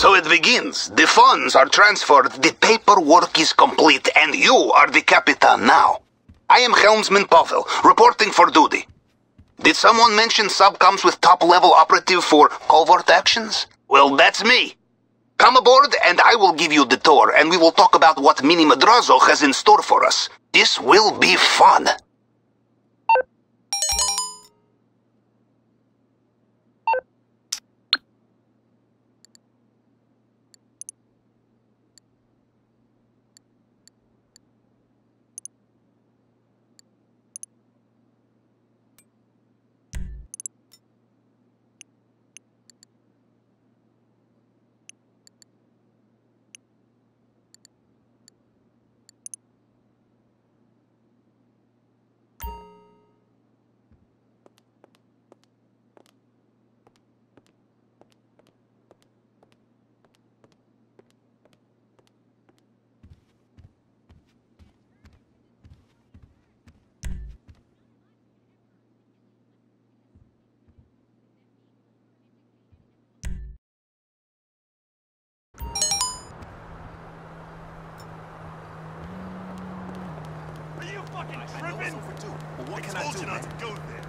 So it begins. The funds are transferred, the paperwork is complete, and you are the Capitan now. I am Helmsman Pavel, reporting for duty. Did someone mention sub comes with top-level operative for covert actions? Well, that's me. Come aboard and I will give you the tour, and we will talk about what Mini Madrazo has in store for us. This will be fun. Are you fucking I know it's tripping? overdue, but what can I do, you not man? to go there.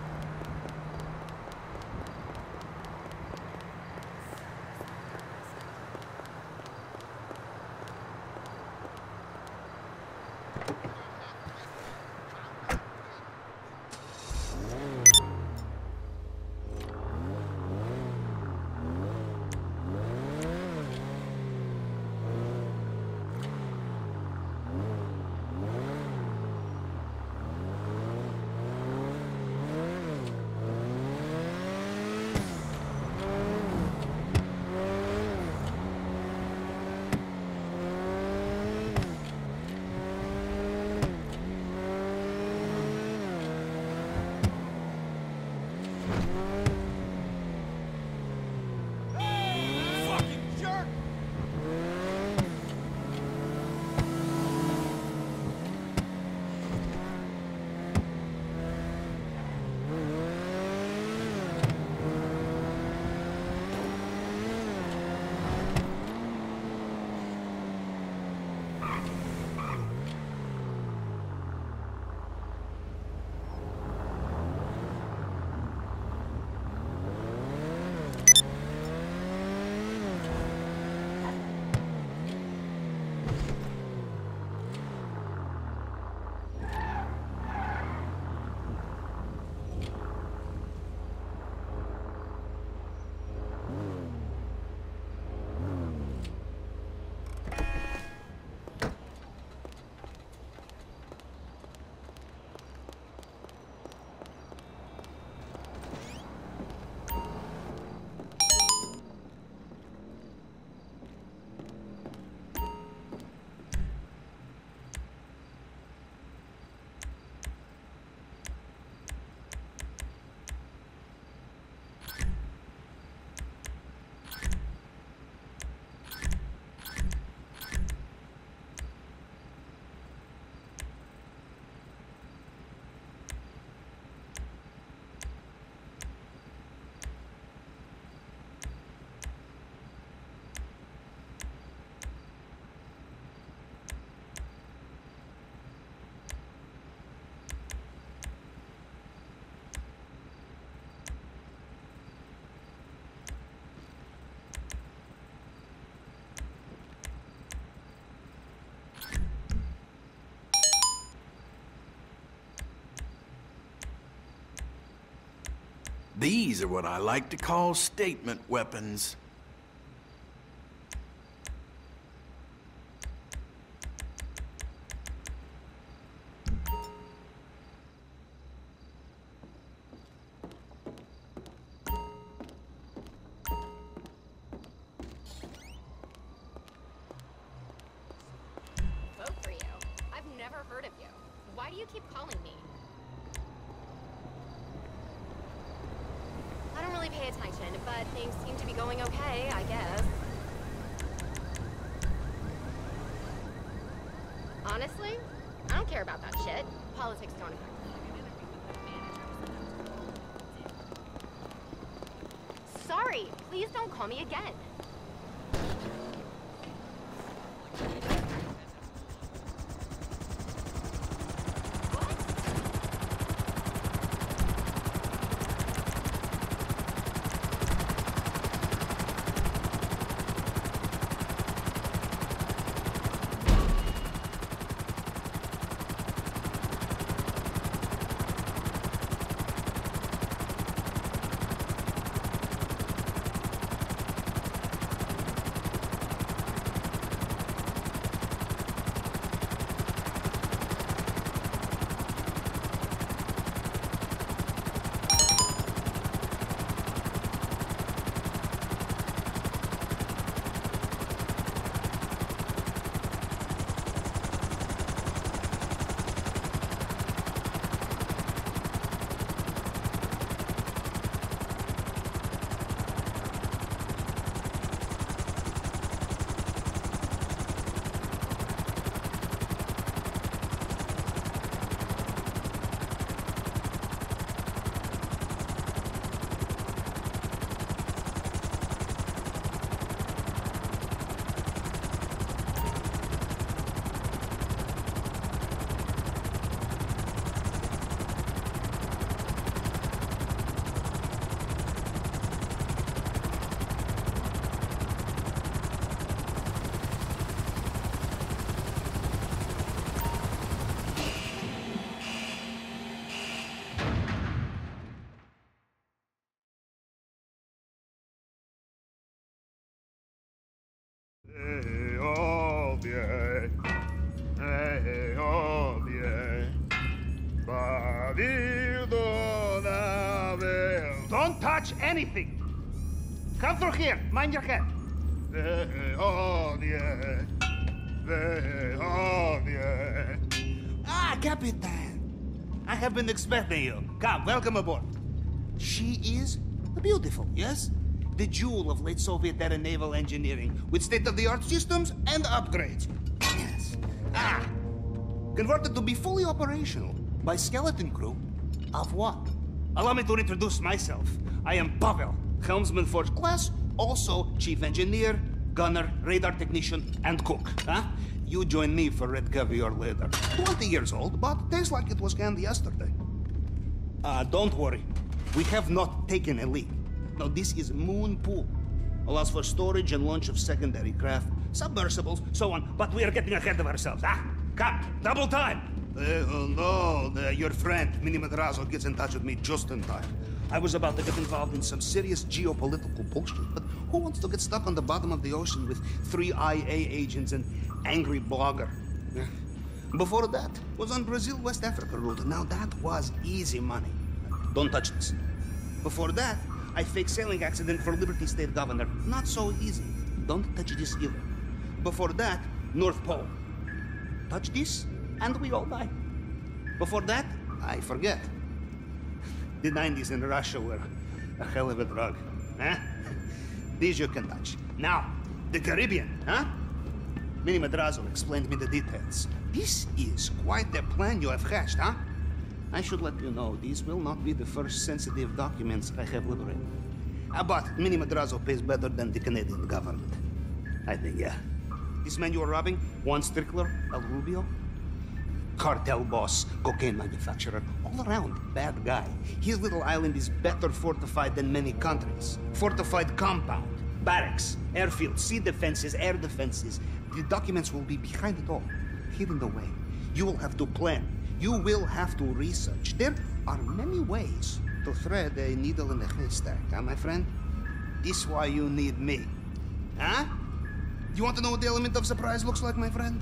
These are what I like to call statement weapons. But things seem to be going okay, I guess. Honestly, I don't care about that shit. Politics don't affect me. Sorry, please don't call me again. Don't touch anything. Come through here. Mind your head. Oh, yeah. Oh, yeah. Ah, Capitan. I have been expecting you. Come, welcome aboard. She is beautiful, yes? The jewel of late Soviet era naval engineering with state of the art systems and upgrades. Yes. Ah! Converted to be fully operational by skeleton crew of what? Allow me to introduce myself. I am Pavel, helmsman first class, also chief engineer, gunner, radar technician, and cook. Huh? You join me for red caviar later. 20 years old, but tastes like it was canned yesterday. Uh, don't worry. We have not taken a leak. Now, this is Moon Pool. Allows for storage and launch of secondary craft, submersibles, so on, but we are getting ahead of ourselves. Ah, come, double time! Uh, oh no, the, your friend, Mini Madrazo, gets in touch with me just in time. I was about to get involved in some serious geopolitical bullshit, but who wants to get stuck on the bottom of the ocean with three IAA agents and angry blogger? Before that was on Brazil-West Africa route. Now that was easy money. Don't touch this. Before that, I faked sailing accident for Liberty State Governor. Not so easy. Don't touch this either. Before that, North Pole. Touch this, and we all die. Before that, I forget. The 90s in Russia were a hell of a drug. Huh? These you can touch. Now, the Caribbean, huh? Mini Madrazo explained me the details. This is quite the plan you have hatched, huh? I should let you know, these will not be the first sensitive documents I have liberated. Uh, but Mini Madrazo pays better than the Canadian government. I think, yeah. This man you are robbing, Juan Strickler, El Rubio, cartel boss, cocaine manufacturer, all around bad guy. His little island is better fortified than many countries. Fortified compound, barracks, airfield, sea defenses, air defenses. The documents will be behind it all, hidden away. You will have to plan. You will have to research. There are many ways to thread a needle in a haystack, huh, my friend? This is why you need me. Huh? You want to know what the element of surprise looks like, my friend?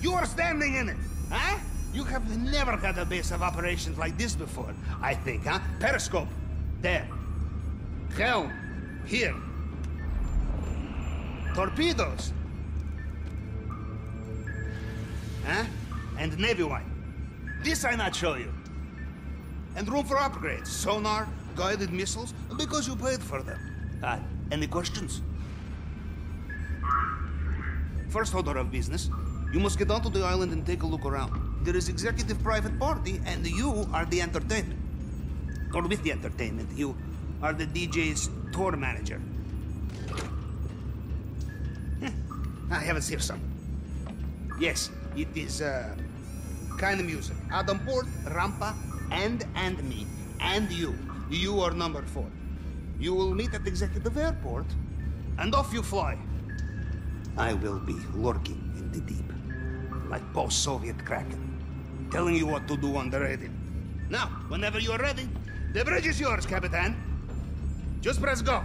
You are standing in it, huh? You have never had a base of operations like this before, I think, huh? Periscope, there. Helm, here. Torpedoes. Huh? And Navy wine. This I not show you. And room for upgrades, sonar, guided missiles, because you paid for them. Uh, any questions? First order of business, you must get onto the island and take a look around. There is executive private party, and you are the entertainment. Or with the entertainment, you are the DJ's tour manager. I have it here, son. Yes, it is uh, kind of music. Adam Port, Rampa, and and me, and you. You are number four. You will meet at executive airport, and off you fly. I will be lurking in the deep, like post-Soviet Kraken, telling you what to do on the radio. Now, whenever you are ready, the bridge is yours, Capitan. Just press go.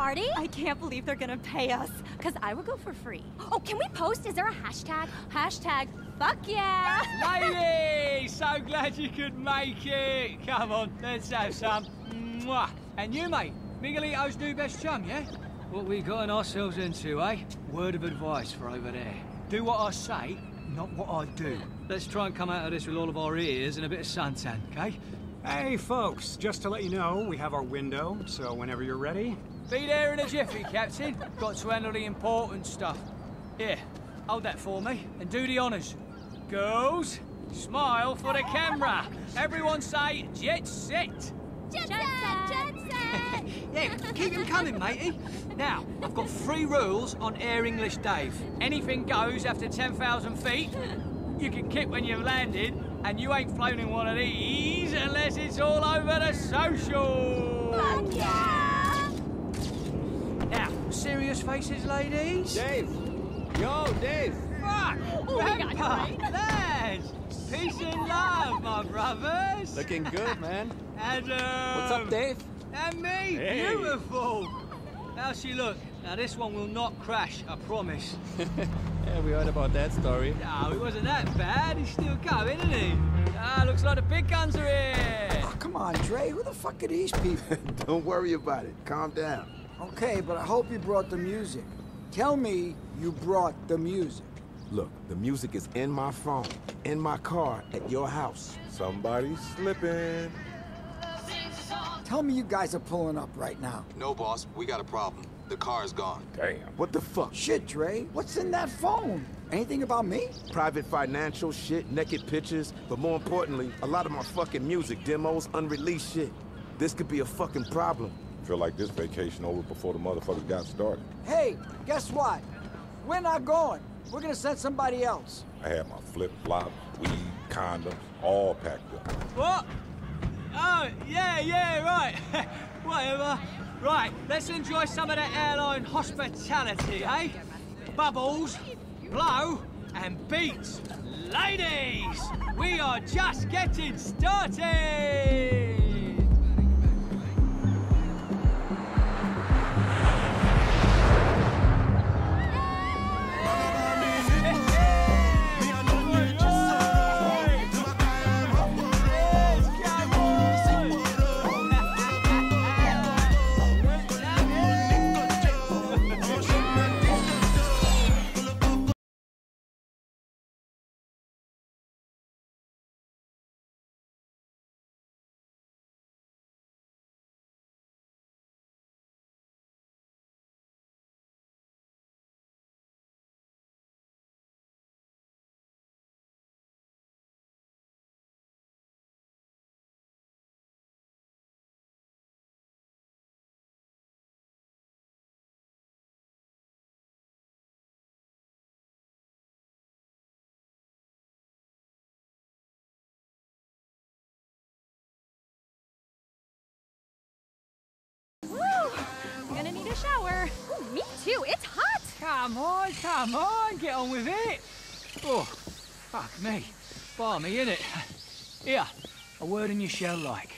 Party? I can't believe they're gonna pay us, because I would go for free. Oh, can we post? Is there a hashtag? Hashtag fuck yeah! Lady, so glad you could make it. Come on, let's have some. Mwah. And you, mate, Miguelito's new best chum, yeah? What we gotten ourselves into, eh? Word of advice for over there. Do what I say, not what I do. Let's try and come out of this with all of our ears and a bit of suntan, okay? Hey, folks, just to let you know, we have our window, so whenever you're ready. Be there in a jiffy, Captain. Got to handle the important stuff. Here, hold that for me and do the honours. Girls, smile for the camera. Everyone say jet set. Jet set! Jet set! Yeah, keep him coming, matey. Now, I've got three rules on Air English Dave. Anything goes after 10,000 feet. You can kick when you've landed, and you ain't flown in one of these unless it's all over the social. Fuck yeah! Now, serious faces, ladies. Dave! Yo, Dave! Fuck! Oh my God, Grandpa, you're. Lads! Peace and love, my brothers! Looking good, man. Adam! What's up, Dave? And me! Hey. Beautiful! How's she look? Now, this one will not crash, I promise. Yeah, we heard about that story. No, he wasn't that bad. He's still coming, isn't he? Ah, looks like the big guns are here! Oh, come on, Dre. Who the fuck are these people? Don't worry about it. Calm down. Okay, but I hope you brought the music. Tell me you brought the music. Look, the music is in my phone, in my car, at your house. Somebody's slipping. Tell me you guys are pulling up right now. No, boss. We got a problem. The car is gone. Damn. What the fuck? Shit, Dre. What's in that phone? Anything about me? Private financial shit, naked pictures, but more importantly, a lot of my fucking music, demos, unreleased shit. This could be a fucking problem. Feel like this vacation over before the motherfucker got started. Hey, guess what? We're not going. We're gonna send somebody else. I had my flip flops, weed, condoms, all packed up. What? Oh, yeah, yeah, right. Whatever. Right, let's enjoy some of the airline hospitality, eh? Bubbles, blow, and beats. Ladies, we are just getting started! Come on, come on, get on with it. Oh, fuck me. Balmy, innit? Here, a word in your shell like.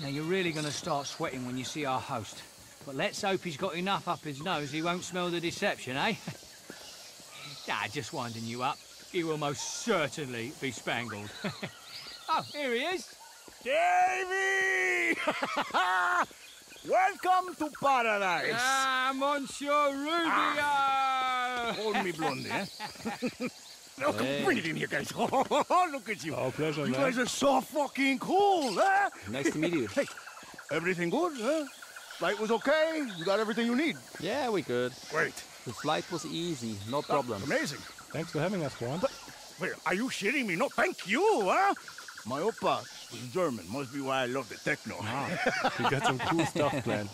Now, you're really going to start sweating when you see our host. But let's hope he's got enough up his nose he won't smell the deception, eh? nah, just winding you up. He will most certainly be spangled. oh, here he is. Davy! Welcome to paradise. Ah, Monsieur Rudy. Hold me, Blondie, eh? No, come Hey. bring it in here, guys. Oh, look at you. Oh, pleasure, You man. guys are so fucking cool, huh? Nice to meet you. Hey, everything good, huh? Flight was okay? You got everything you need? Yeah, we good. Great. The flight was easy, no problem. Amazing. Thanks for having us, Juan. Wait, are you shitting me? No, thank you, huh? My oppa was German. Must be why I love the techno. Ah, we got some cool stuff planned.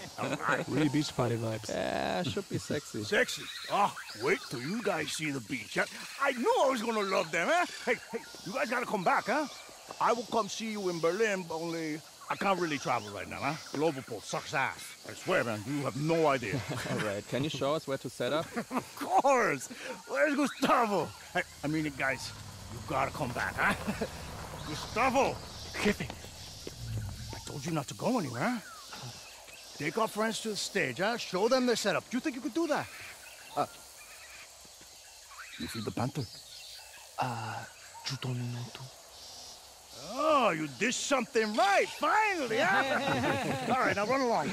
Really beach party vibes. Yeah, should be sexy. Sexy. Oh, wait till you guys see the beach. huh? I knew I was gonna love them, huh? Hey, hey, you guys gotta come back, huh? I will come see you in Berlin, but only I can't really travel right now, huh? Globalport sucks ass. I swear, man, you have no idea. All right, can you show us where to set up? of course. Where's Gustavo? Hey, I mean it, guys. You gotta come back, huh? Gustavo, kidding. I told you not to go anywhere. Take our friends to the stage, huh? Show them the setup. Do you think you could do that? Uh, you feed the panther? Uh, giusto un minuto. Oh, you did something right, finally, huh? All right, now run along.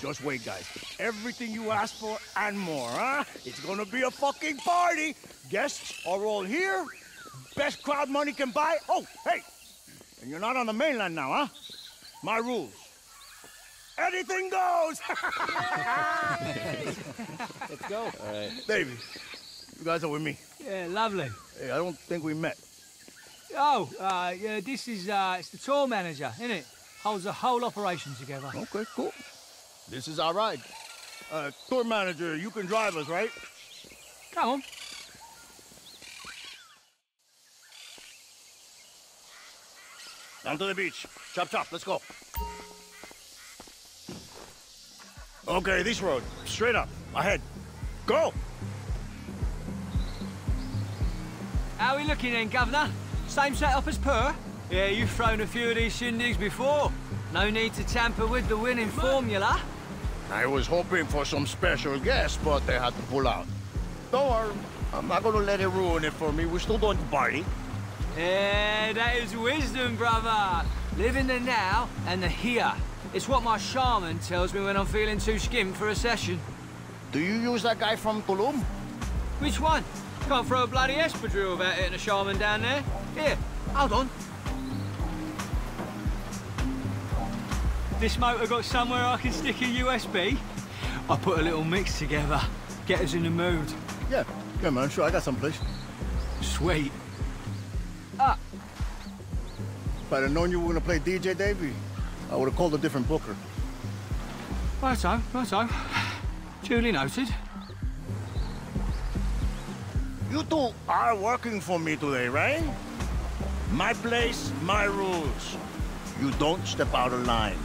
Just wait, guys. Everything you asked for and more, huh? It's gonna be a fucking party. Guests are all here. Best crowd money can buy. Oh, hey! And you're not on the mainland now, huh? My rules. Anything goes! Let's go. All right. Davey, you guys are with me. Yeah, lovely. Hey, I don't think we met. Oh, uh, yeah, this is, uh, it's the tour manager, isn't it? Holds the whole operation together. Okay, cool. This is our ride. Uh, tour manager, you can drive us, right? Come on. Down to the beach. Chop chop, let's go. Okay, this road. Straight up. Ahead. Go! How are we looking then, Governor? Same setup as per? Yeah, you've thrown a few of these shindigs before. No need to tamper with the winning formula. I was hoping for some special guests, but they had to pull out. Don't worry. I'm not gonna let it ruin it for me. We're still going to party. Yeah, that is wisdom, brother. Live in the now and the here. It's what my shaman tells me when I'm feeling too skimmed for a session. Do you use that guy from Tulum? Which one? Can't throw a bloody espadrille without hitting a shaman down there. Here, hold on. This motor got somewhere I can stick a USB? I put a little mix together. Get us in the mood. Yeah, yeah, man. Sure, I got someplace. Sweet. If I'd have known you were gonna play DJ Davey, I would have called a different booker. righto, righto. Duly noted. You two are working for me today, right? My place, my rules. You don't step out of line.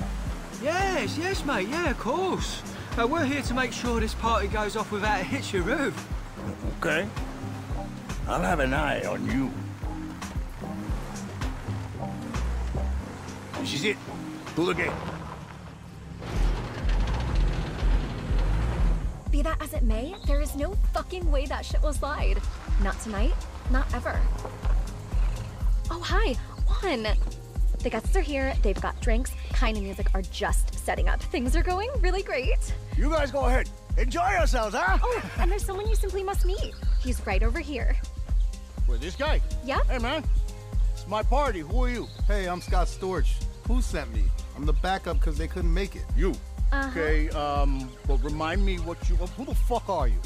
Yes, yes, mate, yeah, of course. Uh, we're here to make sure this party goes off without a hitch of roof. Okay? I'll have an eye on you. This is it. To the gate. Be that as it may, there is no fucking way that shit will slide. Not tonight, not ever. Oh, hi, Juan. The guests are here, they've got drinks, Keinemusik are just setting up. Things are going really great. You guys go ahead. Enjoy yourselves, huh? Oh, and there's someone you simply must meet. He's right over here. Wait, this guy? Yeah? Hey, man. It's my party. Who are you? Hey, I'm Scott Storch. Who sent me? I'm the backup because they couldn't make it. You. Uh-huh. Okay, um, well, remind me what you. Who the fuck are you?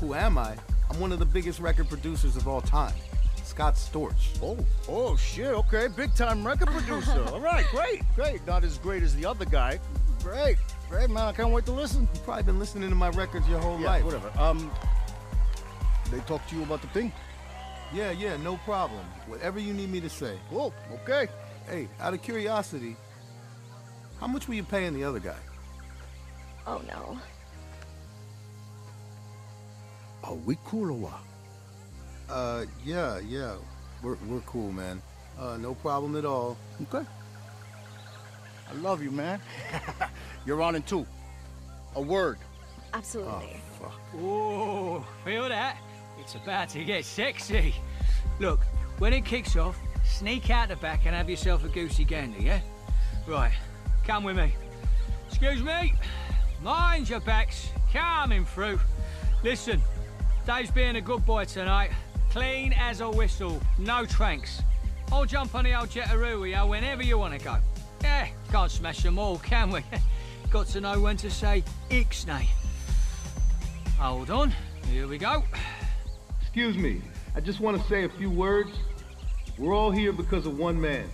Who am I? I'm one of the biggest record producers of all time. Scott Storch. Oh, oh shit. Okay, big time record producer. all right, great, great. Not as great as the other guy. Great, great, man. I can't wait to listen. You've probably been listening to my records your whole Yeah, life. whatever. Um, they talked to you about the thing. Yeah, yeah, no problem. Whatever you need me to say. Cool. Okay. Hey, out of curiosity, how much were you paying the other guy? Oh no. Are we cool or what? Uh, yeah, yeah. We're, we're cool, man. Uh, no problem at all. Okay. I love you, man. You're on in two. A word. Absolutely. Oh, feel that? It's about to get sexy. Look, when it kicks off, sneak out the back and have yourself a goosey gander, yeah? Right, come with me. Excuse me. Mind your backs. Coming through. Listen, Dave's being a good boy tonight. Clean as a whistle. No tranks. I'll jump on the old Jetaroo with oh, you whenever you want to go. Yeah, can't smash them all, can we? Got to know when to say Ixnay. Hold on. Here we go. Excuse me. I just want to say a few words. We're all here because of one man.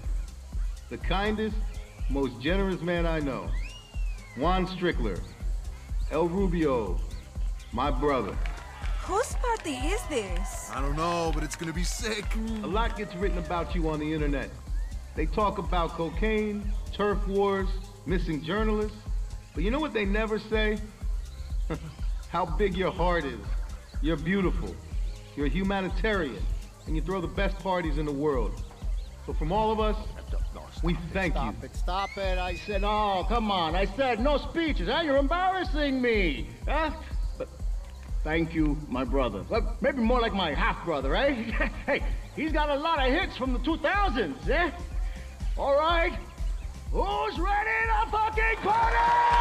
The kindest, most generous man I know. Juan Strickler. El Rubio. My brother. Whose party is this? I don't know, but it's gonna be sick. A lot gets written about you on the internet. They talk about cocaine, turf wars, missing journalists. But you know what they never say? How big your heart is. You're beautiful. You're a humanitarian. And you throw the best parties in the world. So from all of us, we thank you. Stop it, stop it. I said, oh, come on. I said no speeches, huh? You're embarrassing me. Huh? But thank you, my brother. Well, maybe more like my half-brother, eh? hey, he's got a lot of hits from the 2000s, eh? All right. Who's ready to fucking party?